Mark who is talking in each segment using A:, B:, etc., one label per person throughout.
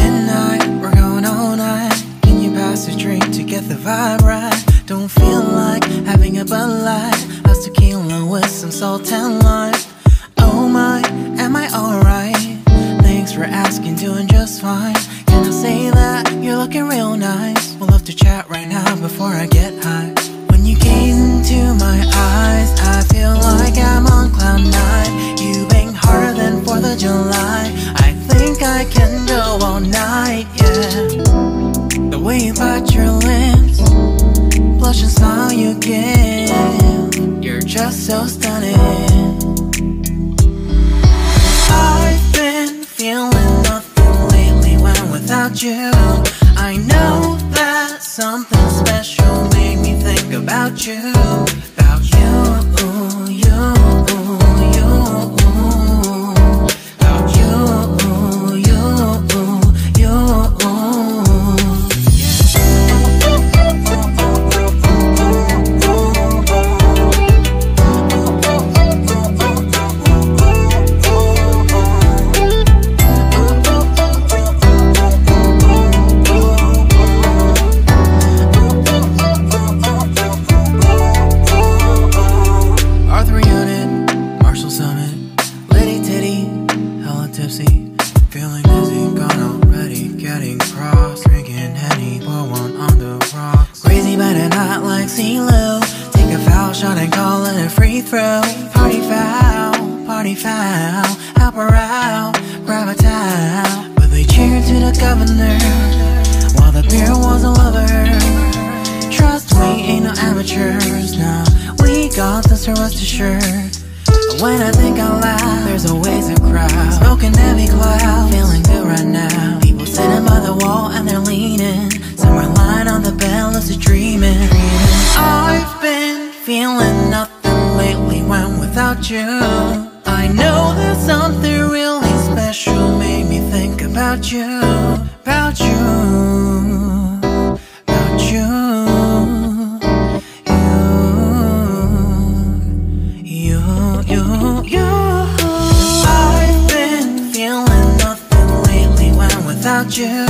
A: midnight, we're going all night. Can you pass a drink to get the vibe right? Don't feel like having a Bud Light. How's tequila with some salt and lime? Oh my, am I alright? Thanks for asking, doing just fine. Can I say that you're looking real nice? We'll love to chat right now before I get high. You bite your lips, blush and feeling dizzy, gone already, getting cross, drinking Henny, pour one on the rocks. Crazy but a not like CeeLo, take a foul shot and call it a free throw. Party foul, party foul, help her out, grab a towel. But they cheered to the governor, while the beer was a lover. Trust we ain't no amateurs, nah We got this, rest And When I think out loud, there's always a crowd. Smoking heavy cloud, feeling good right now. People sitting by the wall and they're leaning. Some are lying on the bed, lucid dreaming. I've been feeling nothing lately when without you. I know that something really special made me think About you you.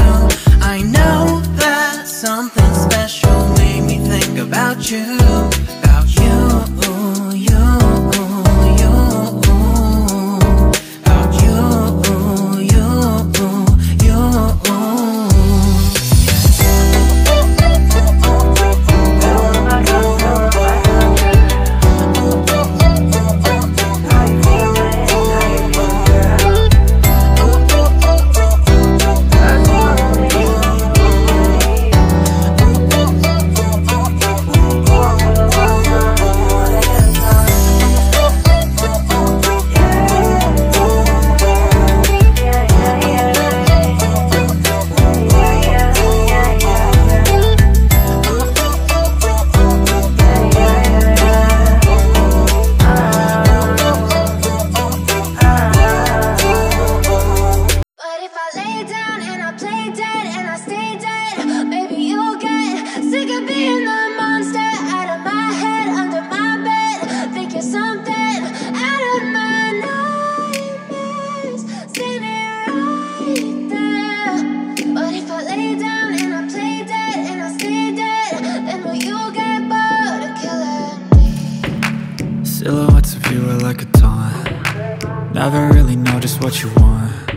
A: Silhouettes of you are like a taunt. Never really know just what you want.